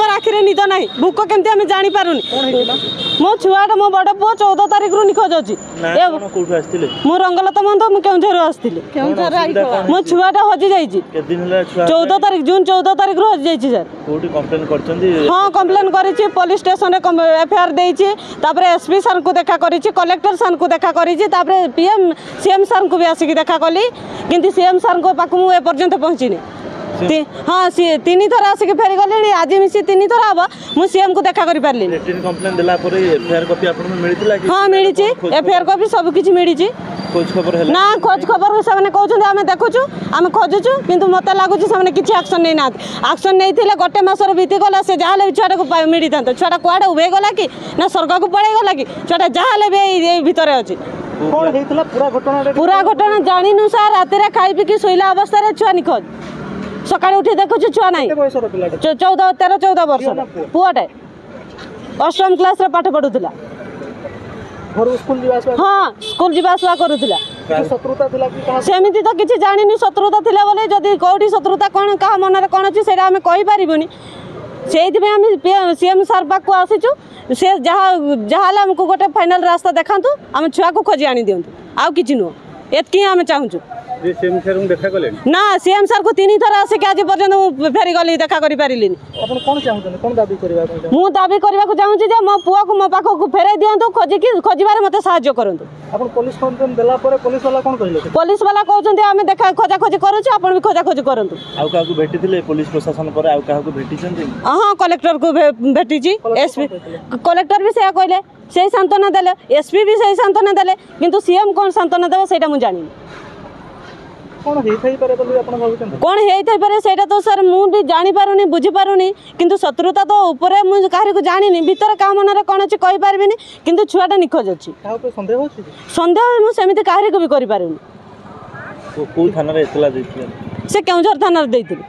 ମୋର ଆଖିରେ ନିଦ ନାହିଁ ଭୋକ କେମିତି ଆମେ ଜାଣିପାରୁନି ମୋ ଛୁଆଟା ମୋ ବଡ଼ ପୁଅ ଚଉଦ ତାରିଖରୁ ନିଖୋଜ ଅଛି ମୁଁ ରଙ୍ଗଲତ ମହନ୍ତ ମୁଁ କେଉଁଝରରୁ ଆସିଥିଲି ମୋ ଛୁଆଟା ହଜି ଯାଇଛି ଚଉଦ ତାରିଖ ଜୁନ ଚଉଦ ତାରିଖରୁ ହଜି ଯାଇଛି ସାର୍ ହଁ କମ୍ପ୍ଲେନ୍ କରିଛି ପୋଲିସ ଷ୍ଟେସନରେ ଏଫଆଇଆର୍ ଦେଇଛି ତାପରେ ଏସ୍ପି ସାର୍ଙ୍କୁ ଦେଖା କରିଛି କଲେକ୍ଟର ସାର୍ଙ୍କୁ ଦେଖା କରିଛି ତାପରେ ପିଏମ୍ ସିଏମ୍ ସାର୍ଙ୍କୁ ବି ଆସିକି ଦେଖା କଲି କିନ୍ତୁ ସିଏମ୍ ସାର୍ଙ୍କ ପାଖକୁ ମୁଁ ଏପର୍ଯ୍ୟନ୍ତ ପହଞ୍ଚିନି ହଁ ସିଏ ତିନି ଥର ଆସିକି ଫେରିଗଲେଣି ଆଜି ମିଶି ତିନି ଥର ହବ ମୁଁ ସିଏମ୍କୁ ଦେଖା କରିପାରିଲି ହଁ ମିଳିଛି ଏଫଆଇଆର୍ କପି ସବୁ କିଛି ମିଳିଛି ନା ଖୋଜ ଖବର ସେମାନେ କହୁଛନ୍ତି ଆମେ ଦେଖୁଛୁ ଆମେ ଖୋଜୁଛୁ କିନ୍ତୁ ମୋତେ ଲାଗୁଛି ସେମାନେ କିଛି ଆକ୍ସନ୍ ନେଇନାହାନ୍ତି ଆକ୍ସନ୍ ନେଇଥିଲେ ଗୋଟେ ମାସର ବିତିଗଲା ସେ ଯାହା ହେଲେ ବି ଛୁଆଟାକୁ ମିଳିଥାନ୍ତା ଛୁଆଟା କୁଆଡ଼େ ଉଭେଇଗଲା କି ନା ସ୍ୱର୍ଗକୁ ପଳେଇଗଲା କି ଛୁଆଟା ଯାହା ହେଲେ ବି ଏଇ ଏଇ ଭିତରେ ଅଛି ପୁରା ଘଟଣା ଜାଣିନୁ ସାର୍ ରାତିରେ ଖାଇ ପିଇକି ଶୋଇଲା ଅବସ୍ଥାରେ ଛୁଆ ନିଖୋଜ ସକାଳେ ଉଠି ଦେଖୁଛୁ ଛୁଆ ନାହିଁ ଚଉଦ ତେର ଚଉଦ ବର୍ଷ ପୁଅଟେ ଅଷ୍ଟମ କ୍ଲାସ୍ରେ ପାଠ ପଢ଼ୁଥିଲା ହଁ ସ୍କୁଲ ଯିବା ଆସିବା କରୁଥିଲା ସେମିତି ତ କିଛି ଜାଣିନି ଶତ୍ରୁତା ଥିଲା ବୋଲି ଯଦି କେଉଁଠି ଶତ୍ରୁତା କ'ଣ କାହା ମନରେ କ'ଣ ଅଛି ସେଇଟା ଆମେ କହିପାରିବୁନି ସେଇଥିପାଇଁ ଆମେ ସି ଏମ୍ ସାର୍ ପାଖକୁ ଆସିଛୁ ସେ ଯାହା ଯାହା ହେଲେ ଆମକୁ ଗୋଟେ ଫାଇନାଲ୍ ରାସ୍ତା ଦେଖାନ୍ତୁ ଆମ ଛୁଆକୁ ଖୋଜି ଆଣିଦିଅନ୍ତୁ ଆଉ କିଛି ନୁହଁ ଏତିକି ଆମେ ଚାହୁଁଛୁ না সিএম স্যার কু তিন থর আসিকি আজ পর্যন্ত ফেরিগলি দেখা করে পারিলি মু দাবি করা চাহুছি যে মো পুয়া মো পাখক ফেরাই দিও খোঁজিকি খোঁজবার মতো সাহায্য করতু পুলিশ বালা কৌন আমি দেখা খোঁজা খোঁজি করছু আপনার বি খোঁজা খোঁজি করতু পুলিশ প্রশাসন পরে হ্যাঁ কলেক্টর কু ভেটিছি এসপি কলেক্টর বি সেয়া কইলে সেই সান্ত্বনা দেলে এসপি বি সেই সান্ত্বনা দেলে কিন্তু সিএম কোন সান্ত্বনা দেবে সেটা মু জানিনি কোণ পারে সেটা তো স্যার মু জানি পারুনি বুঝি পারুনি কিন্তু শত্রুতা তো উপরে মু কাহিকু জাঁনি ভিতরে কাহা মনে কোণ পারবি নি কিন্তু ছুয়াটা নিখোঁজ অছি সন্দেহ সন্দেহ মু সেমিতি কাহিকু বি করি পারুনি কো এতলা করিপারুনি সে কেউ কেউঝর থানার দিয়েছিল